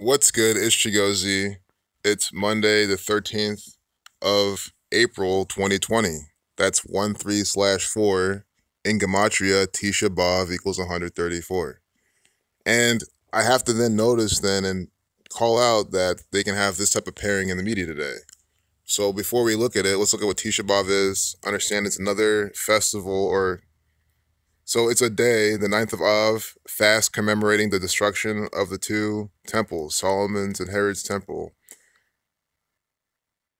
What's good? It's Chigozie. It's Monday, the 13th of April, 2020. That's 1 3 slash 4. In Gematria, Tisha B'Av equals 134. And I have to then notice then and call out that they can have this type of pairing in the media today. So before we look at it, let's look at what Tisha B'Av is. Understand it's another festival or so it's a day, the ninth of Av, fast commemorating the destruction of the two temples, Solomon's and Herod's temple.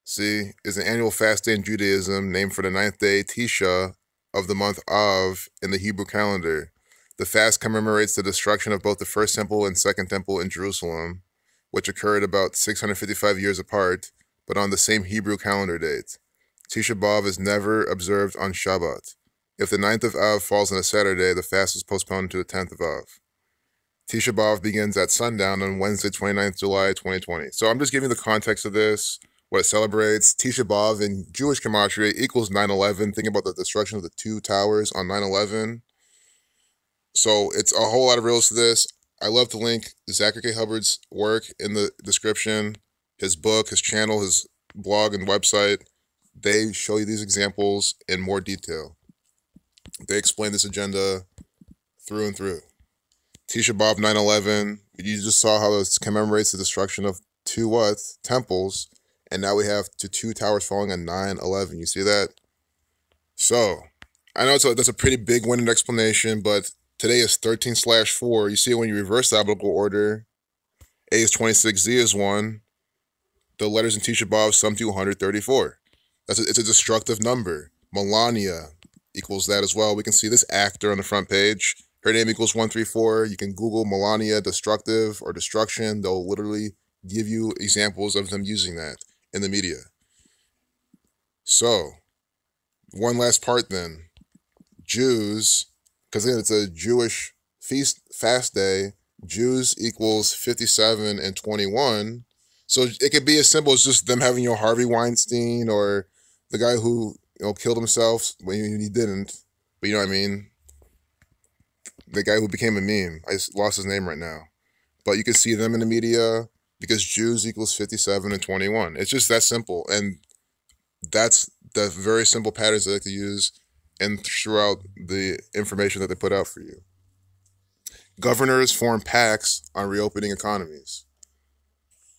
See, is an annual fast day in Judaism named for the ninth day, Tisha, of the month Av in the Hebrew calendar. The fast commemorates the destruction of both the first temple and second temple in Jerusalem, which occurred about 655 years apart, but on the same Hebrew calendar date. Tisha B'Av is never observed on Shabbat. If the 9th of Av falls on a Saturday, the fast is postponed to the 10th of Av. Tisha B'Av begins at sundown on Wednesday, 29th July, 2020. So I'm just giving the context of this, what it celebrates. Tisha B'Av in Jewish Gematria equals 9-11. Think about the destruction of the two towers on 9-11. So it's a whole lot of reels to this. I love to link Zachary K. Hubbard's work in the description, his book, his channel, his blog and website. They show you these examples in more detail. They explain this agenda through and through. Tisha B'Av 9/11. You just saw how this commemorates the destruction of two what temples, and now we have to two towers falling on 9/11. You see that? So I know it's a, that's a pretty big winded explanation, but today is 13 slash 4. You see when you reverse the alphabetical order, A is 26, Z is 1. The letters in Tisha B'Av sum to 134. That's a, it's a destructive number. Melania, equals that as well. We can see this actor on the front page. Her name equals 134. You can Google Melania destructive or destruction. They'll literally give you examples of them using that in the media. So, one last part then. Jews, because again, it's a Jewish feast fast day. Jews equals 57 and 21. So it could be as simple as just them having your Harvey Weinstein or the guy who you know, killed himself when he didn't. But you know what I mean? The guy who became a meme. I lost his name right now. But you can see them in the media because Jews equals 57 and 21. It's just that simple. And that's the very simple patterns they like to use and throughout the information that they put out for you. Governors form pacts on reopening economies.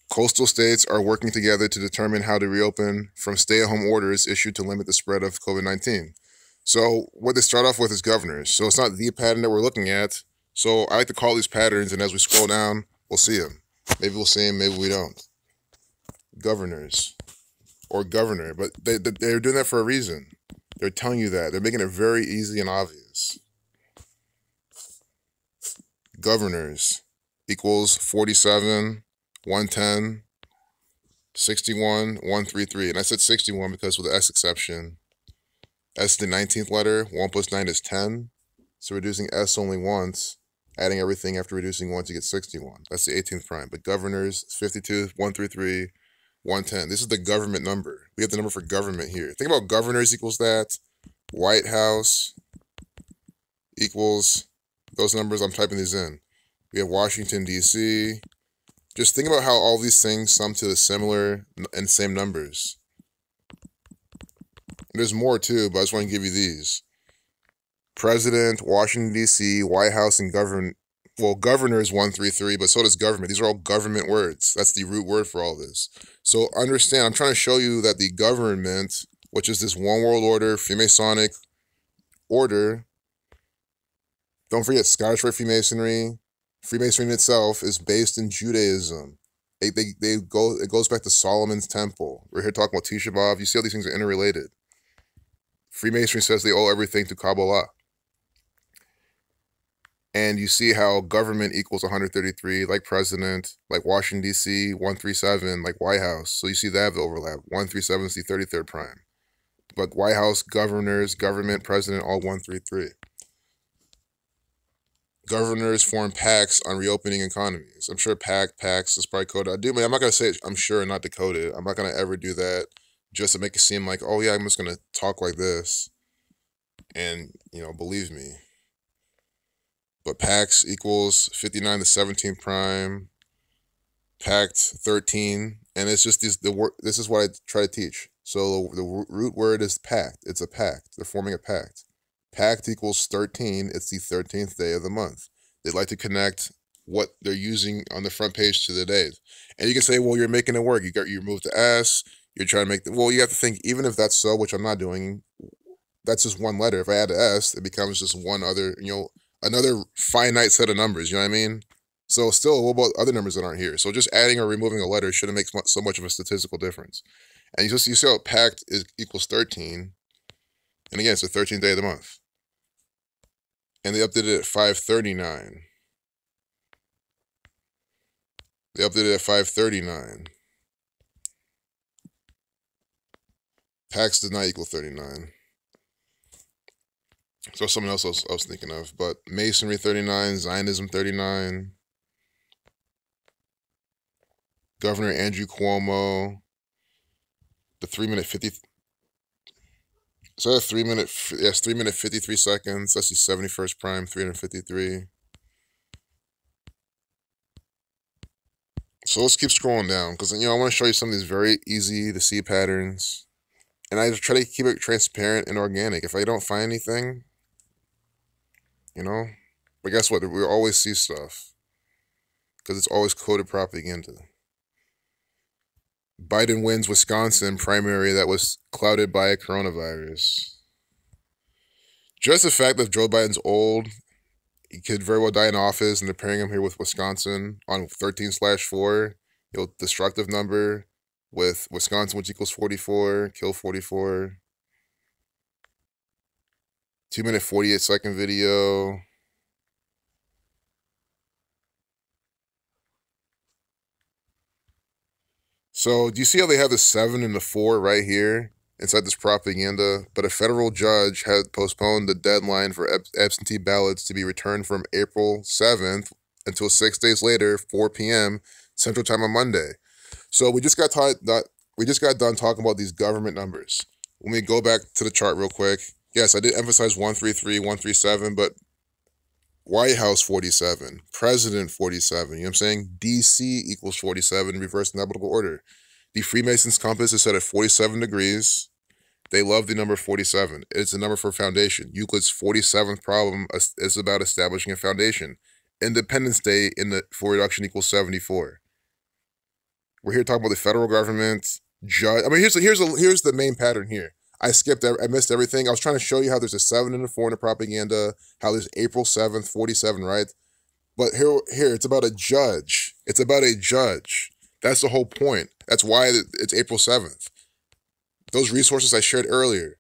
Coastal states are working together to determine how to reopen from stay at home orders issued to limit the spread of COVID 19. So, what they start off with is governors. So, it's not the pattern that we're looking at. So, I like to call these patterns, and as we scroll down, we'll see them. Maybe we'll see them, maybe we don't. Governors or governor, but they, they're doing that for a reason. They're telling you that. They're making it very easy and obvious. Governors equals 47 110, 61, 133. And I said 61 because with the S exception, S is the 19th letter, 1 plus 9 is 10. So reducing S only once, adding everything after reducing once, you get 61. That's the 18th prime. But governors, 52, 133, 110. This is the government number. We have the number for government here. Think about governors equals that. White House equals those numbers. I'm typing these in. We have Washington, D.C., just think about how all these things sum to the similar and same numbers. There's more too, but I just want to give you these. President, Washington, D.C., White House, and government. Well, governor is 133, but so does government. These are all government words. That's the root word for all this. So understand, I'm trying to show you that the government, which is this one world order, Freemasonic order, don't forget Scottish Rite Freemasonry, Freemasonry itself is based in Judaism. They, they, they go it goes back to Solomon's temple. We're here talking about Tisha B'av. You see how these things are interrelated. Freemasonry says they owe everything to Kabbalah. And you see how government equals 133, like president, like Washington, D.C., 137, like White House. So you see that overlap. 137 is the 33rd prime. But White House, governors, government, president, all 133 governors form pacts on reopening economies. I'm sure PAC, PACs is probably coded. I do, but I'm not gonna say it, I'm sure not decoded. I'm not gonna ever do that just to make it seem like, oh yeah, I'm just gonna talk like this. And, you know, believe me. But PAX equals 59 to 17 prime. pact 13 and it's just these the word this is what i try to teach so the, the root word is pact it's a pact they're forming a pact pact equals 13 it's the 13th day of the month they'd like to connect what they're using on the front page to the days and you can say well you're making it work you got you remove the s you're trying to make the well you have to think even if that's so which i'm not doing that's just one letter if i add an s it becomes just one other you know another finite set of numbers you know what i mean so still, what about other numbers that aren't here? So just adding or removing a letter shouldn't make so much of a statistical difference. And you just you see how pact is equals 13. And again, it's the 13th day of the month. And they updated it at 539. They updated at 539. Pax does not equal 39. So something else I was, I was thinking of. But Masonry 39, Zionism 39. Governor Andrew Cuomo, the three minute 50. So that's three minute, yes, three minute 53 seconds. That's the 71st prime, 353. So let's keep scrolling down because, you know, I want to show you some of these very easy to see patterns. And I try to keep it transparent and organic. If I don't find anything, you know, but guess what? We always see stuff because it's always coded propaganda. Biden wins Wisconsin primary that was clouded by a coronavirus. Just the fact that Joe Biden's old, he could very well die in office, and they're pairing him here with Wisconsin on 13 slash 4, you know, destructive number with Wisconsin, which equals 44, kill 44. Two minute, 48 second video. So do you see how they have the seven and the four right here inside this propaganda? But a federal judge had postponed the deadline for ab- absentee ballots to be returned from April 7th until six days later, 4 p.m. Central Time on Monday. So we just got that we just got done talking about these government numbers. Let me go back to the chart real quick. Yes, I did emphasize 133, 137, but White House 47, President 47. You know what I'm saying? DC equals 47, reverse inevitable order. The Freemasons compass is set at 47 degrees. They love the number 47. It's a number for foundation. Euclid's 47th problem is about establishing a foundation. Independence Day in the for reduction equals 74. We're here talking about the federal government, judge. I mean, here's the, here's the, here's the main pattern here. I skipped, I missed everything. I was trying to show you how there's a seven and a four in the propaganda, how there's April 7th, 47, right? But here, here, it's about a judge. It's about a judge. That's the whole point. That's why it's April 7th. Those resources I shared earlier.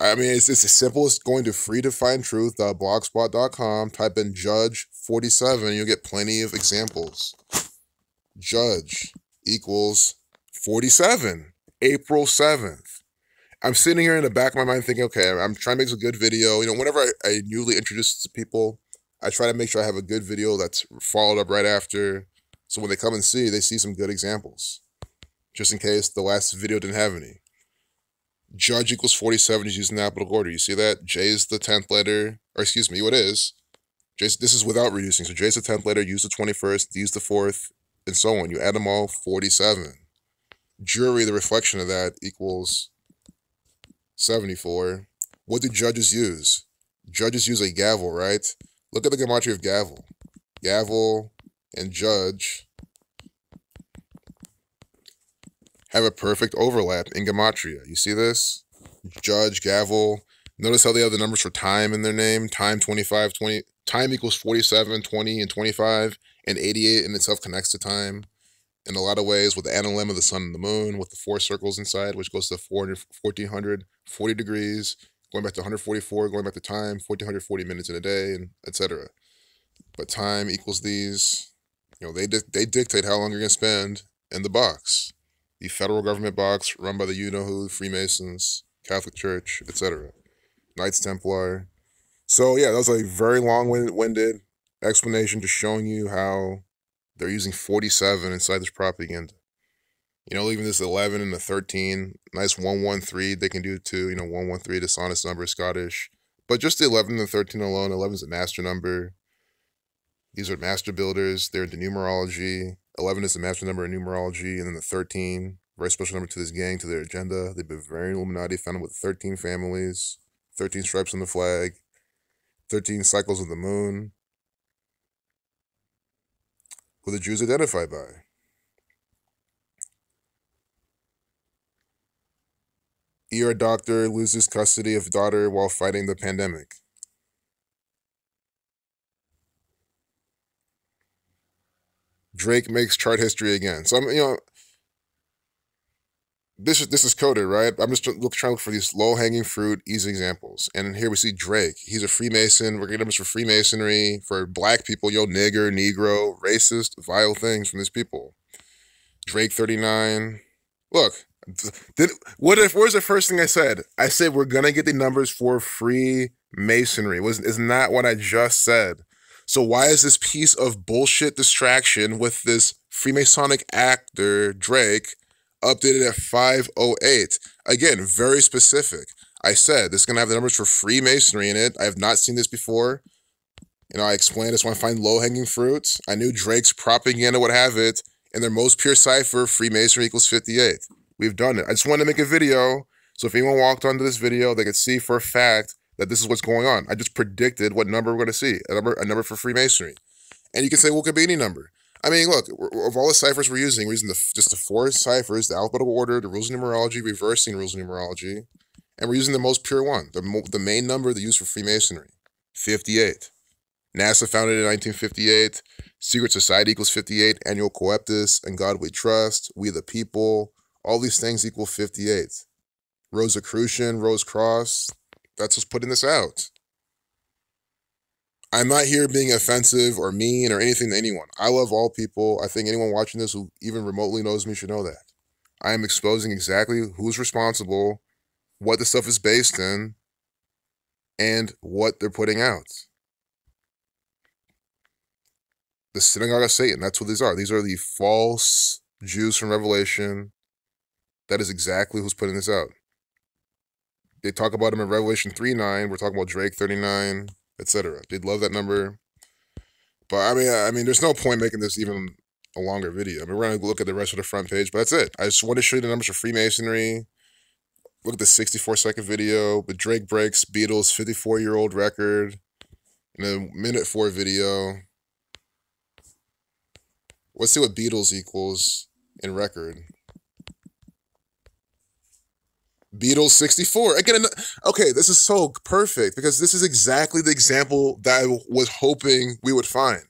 I mean, it's, it's as simple as going to freetofindtruth.blogspot.com, uh, type in judge 47, you'll get plenty of examples. Judge equals 47, April 7th. I'm sitting here in the back of my mind thinking, okay, I'm trying to make a good video. You know, whenever I, I newly introduce to people, I try to make sure I have a good video that's followed up right after. So when they come and see, they see some good examples. Just in case the last video didn't have any. Judge equals 47 is using the alphabetical order. You see that? J is the 10th letter, or excuse me, what is? J, this is without reducing. So J is the 10th letter, use the 21st, D is the 4th, and so on. You add them all, 47. Jury, the reflection of that, equals 74. What do judges use? Judges use a gavel, right? Look at the gematria of gavel. Gavel and judge have a perfect overlap in gematria. You see this? Judge, gavel. Notice how they have the numbers for time in their name. Time 25, 20. Time equals 47, 20, and 25. And 88 in itself connects to time in a lot of ways with the analemma of the sun and the moon with the four circles inside, which goes to 400, 1440 degrees, going back to 144, going back to time, 1440 minutes in a day, and etc. But time equals these. You know, they di- they dictate how long you're gonna spend in the box, the federal government box run by the you know who, Freemasons, Catholic Church, etc. Knights Templar. So yeah, that was a very long-winded explanation, just showing you how they're using 47 inside this propaganda. You know, leaving this 11 and the 13, nice 113 they can do too. You know, 113, dishonest number, Scottish. But just the 11 and the 13 alone, 11 is a master number. These are master builders. They're into numerology. 11 is the master number in numerology, and then the 13, very special number to this gang, to their agenda. They've been very Illuminati, founded with 13 families, 13 stripes on the flag, 13 cycles of the moon, who the Jews identify by. ER doctor loses custody of daughter while fighting the pandemic. Drake makes chart history again. So I'm, you know, this is this is coded, right? I'm just trying to look for these low hanging fruit, easy examples. And here we see Drake. He's a Freemason. We're getting him for Freemasonry for black people. Yo, nigger, negro, racist, vile things from these people. Drake 39. Look, did what if? Where's the first thing I said? I said we're gonna get the numbers for Freemasonry. Was is not what I just said. So why is this piece of bullshit distraction with this Freemasonic actor Drake updated at 508? Again, very specific. I said this is gonna have the numbers for Freemasonry in it. I have not seen this before. You know, I explained this when I find low hanging fruits. I knew Drake's propaganda would have it in their most pure cipher, Freemasonry equals 58. We've done it. I just wanted to make a video so if anyone walked onto this video, they could see for a fact that this is what's going on. I just predicted what number we're going to see, a number, a number for Freemasonry. And you can say, well, it could be any number. I mean, look, of all the ciphers we're using, we're using the, just the four ciphers, the alphabetical order, the rules of numerology, reversing rules of numerology, and we're using the most pure one, the, the main number they use for Freemasonry, 58. NASA founded in 1958. Secret Society equals 58. Annuit Coeptis. And God We Trust. We the People. All these things equal 58. Rosicrucian, Rose Cross, that's what's putting this out. I'm not here being offensive or mean or anything to anyone. I love all people. I think anyone watching this who even remotely knows me should know that. I am exposing exactly who's responsible, what the stuff is based in, and what they're putting out. The synagogue of Satan, that's what these are. These are the false Jews from Revelation. That is exactly who's putting this out. They talk about him in Revelation 3 9. We're talking about Drake 39, etc. They'd love that number. But I mean, I mean, there's no point making this even a longer video. I mean, we're gonna look at the rest of the front page, but that's it. I just want to show you the numbers for Freemasonry. Look at the 64 second video. The Drake breaks Beatles 54 year old record in a minute four video. Let's see what Beatles equals in record. Beatles 64. Again, okay, this is so perfect because this is exactly the example that I was hoping we would find.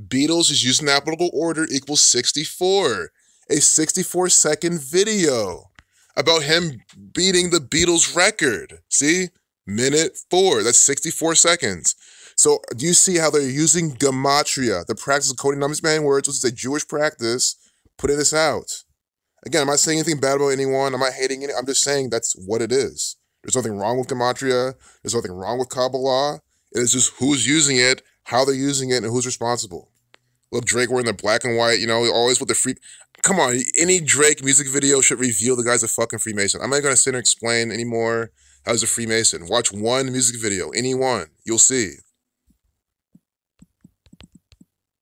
Beatles is using alphabetical order equals 64. A 64 second video about him beating the Beatles record. See? Minute four. That's 64 seconds. So do you see how they're using gematria, the practice of coding numbers behind words, which is a Jewish practice, putting this out? Again, I'm not saying anything bad about anyone. I'm not hating it. I'm just saying that's what it is. There's nothing wrong with Gematria. There's nothing wrong with Kabbalah. It is just who's using it, how they're using it, and who's responsible. Look, Drake wearing the black and white, you know, always with the free. Come on, any Drake music video should reveal the guy's a fucking Freemason. I'm not going to sit and explain anymore how he's a Freemason. Watch one music video, any one, you'll see.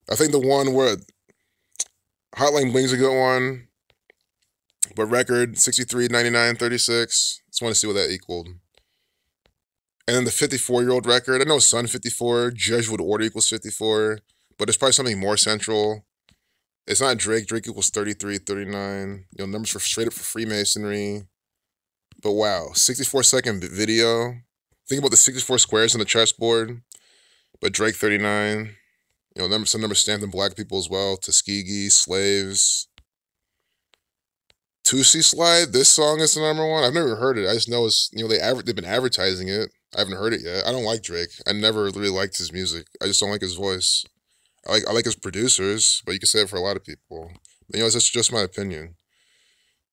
I think the one where Hotline Bling's a good one. But record 63, 99, 36. Just want to see what that equaled. And then the 54 year old record. I know Sun 54, Jesuit Order equals 54, but it's probably something more central. It's not Drake. Drake equals 33, 39. You know, numbers for straight up for Freemasonry. But wow, 64 second video. Think about the 64 squares on the chessboard. But Drake 39. You know, numbers, some numbers stamped in black people as well. Tuskegee, slaves, Toosie Slide, this song is the number one. I've never heard it. I just know it's you know they aver- they've been advertising it. I haven't heard it yet. I don't like Drake. I never really liked his music. I just don't like his voice. I like I like his producers, but you can say it for a lot of people. But, you know, that's just my opinion.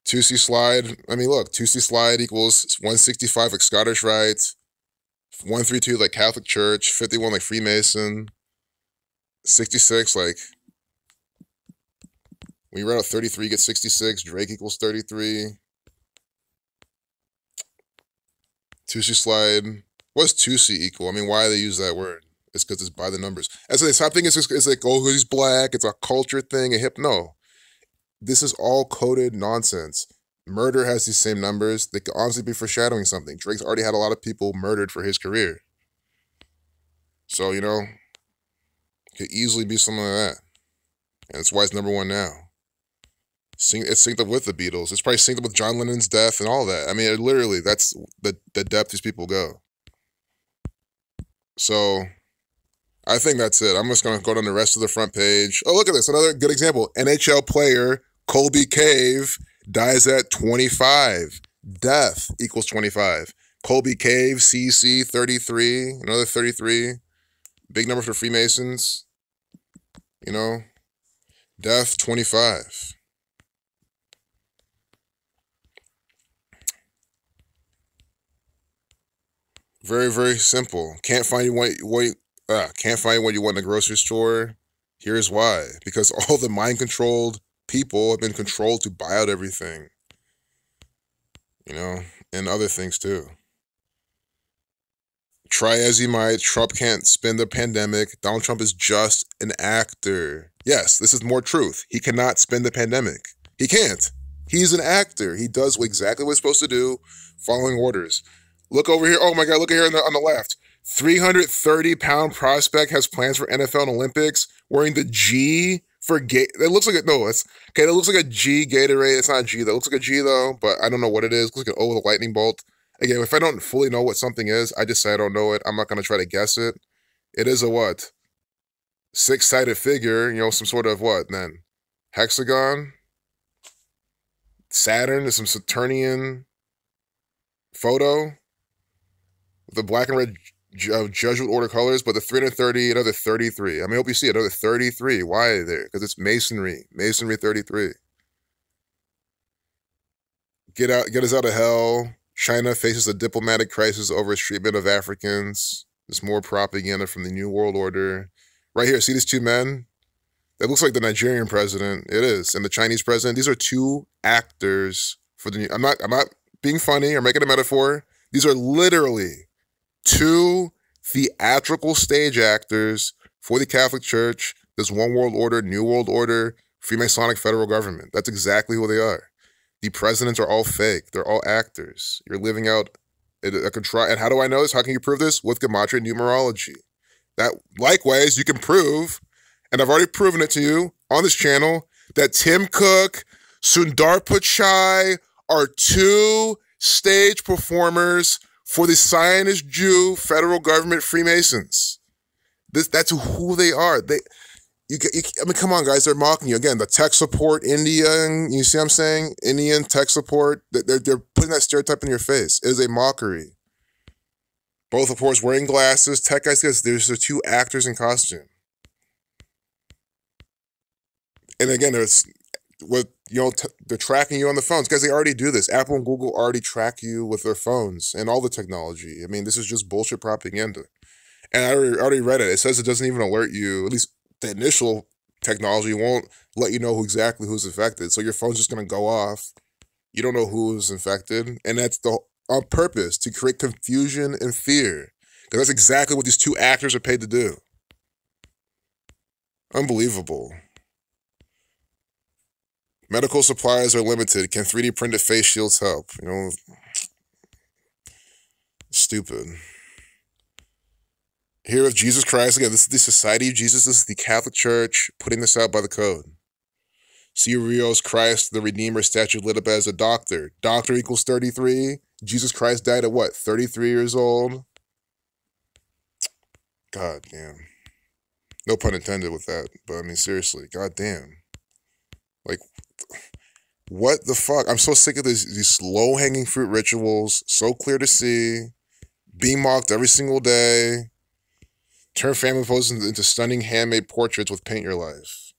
Toosie Slide. I mean, look, Toosie Slide equals 165 like Scottish Rite, 132 like Catholic Church, 51 like Freemason, 66 like when you write out 33, you get 66. Drake equals 33. Toosie slide. What's Toosie equal? I mean, why do they use that word? It's because it's by the numbers. And so they stop thinking it's, it's like, oh, he's black. It's a culture thing, a hip. No. This is all coded nonsense. Murder has these same numbers. They could honestly be foreshadowing something. Drake's already had a lot of people murdered for his career. So, you know, could easily be something like that. And that's why it's number one now. It's synced up with the Beatles. It's probably synced up with John Lennon's death and all that. I mean, literally, that's the, the depth these people go. So, I think that's it. I'm just going to go down the rest of the front page. Oh, look at this. Another good example. NHL player Colby Cave dies at 25. Death equals 25. Colby Cave, CC 33, another 33. Big number for Freemasons. You know, death 25. Very, very simple. Can't find what, what uh, can't find what you want in the grocery store. Here's why. Because all the mind controlled people have been controlled to buy out everything. You know, and other things too. Try as he might, Trump can't spin the pandemic. Donald Trump is just an actor. Yes, this is more truth. He cannot spin the pandemic. He can't. He's an actor. He does exactly what he's supposed to do, following orders. Look over here. Oh my God, look here on the, on the left. 330 pound prospect has plans for NFL and Olympics wearing the G for Gate. It looks like a, no, it's okay. That looks like a G Gatorade. It's not a G. That looks like a G though, but I don't know what it is. It looks like an O with a lightning bolt. Again, if I don't fully know what something is, I just say I don't know it. I'm not going to try to guess it. It is a what? Six sided figure, you know, some sort of what then? Hexagon? Saturn is some Saturnian photo. The black and red uh, Jesuit order colors, but the 330, another 33. I mean, I hope you see another 33. Why there? Because it's masonry. Masonry 33. Get out, get us out of hell. China faces a diplomatic crisis over its treatment of Africans. There's more propaganda from the New World Order. Right here, see these two men? That looks like the Nigerian president. It is, and the Chinese president. These are two actors for the. New, I'm not. I'm not being funny or making a metaphor. These are literally two theatrical stage actors for the Catholic Church. This one world order, New World Order, Freemasonic federal government. That's exactly who they are. The presidents are all fake. They're all actors. You're living out a control. And how do I know this? How can you prove this? With gematria numerology. That likewise, you can prove, and I've already proven it to you on this channel, that Tim Cook, Sundar Pichai are two stage performers for the Zionist Jew federal government Freemasons. This that's who they are. They you, you, I mean, come on, guys, they're mocking you again. The tech support, Indian, you see what I'm saying? Indian tech support, they're, they're putting that stereotype in your face. It is a mockery. Both, of course, wearing glasses. Tech guys, guys, there's the two actors in costume. And again, there's with you know t- they're tracking you on the phones because they already do this. Apple and Google already track you with their phones and all the technology. I mean, this is just bullshit propaganda. And I already, read it. It says it doesn't even alert you, at least the initial technology won't let you know who exactly who's infected. So your phone's just gonna go off. You don't know who's infected, and that's the on purpose to create confusion and fear. Because that's exactly what these two actors are paid to do. Unbelievable. Medical supplies are limited. Can 3D printed face shields help? You know, stupid here of Jesus Christ. Again, this is the Society of Jesus. This is the Catholic Church putting this out by the code. See Rio's Christ, the Redeemer statue lit up as a doctor. Doctor equals 33. Jesus Christ died at what, 33 years old? God damn. No pun intended with that, but I mean, seriously, god damn. Like, what the fuck? I'm so sick of these, these low hanging fruit rituals, so clear to see, being mocked every single day Turn family photos into stunning handmade portraits with Paint Your Life.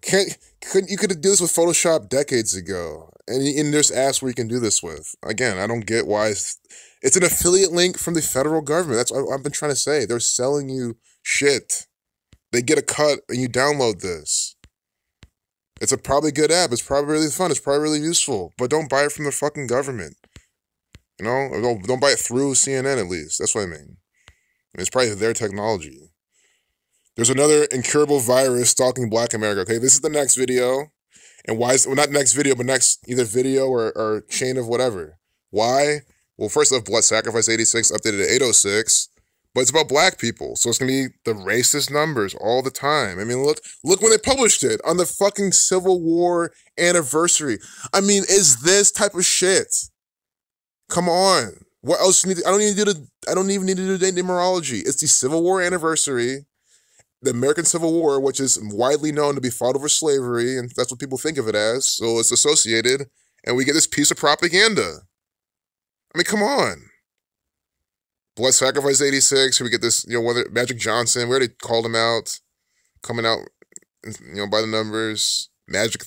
Can't, couldn't you could do this with Photoshop decades ago, and, and there's apps where you can do this with. Again, I don't get why it's, it's an affiliate link from the federal government. That's what I've been trying to say. They're selling you shit. They get a cut, and you download this. It's a probably good app. It's probably really fun. It's probably really useful. But don't buy it from the fucking government. You know, don't don't buy it through CNN at least. That's what I mean. It's probably their technology. There's another incurable virus stalking Black America. Okay, this is the next video. And why is well not next video, but next either video or, or chain of whatever. Why? Well, first off, Blood Sacrifice 86 updated to 806, but it's about black people. So it's gonna be the racist numbers all the time. I mean, look, look when they published it on the fucking Civil War anniversary. I mean, is this type of shit? Come on. What else need to, I don't need to do the I don't even need to do the numerology. It's the Civil War anniversary the American Civil War, which is widely known to be fought over slavery, and that's what people think of it as, so it's associated, and we get this piece of propaganda. I mean, come on. Blood Sacrifice 86, Here we get this, you know, whether Magic Johnson, we already called him out, coming out, you know, by the numbers. Magic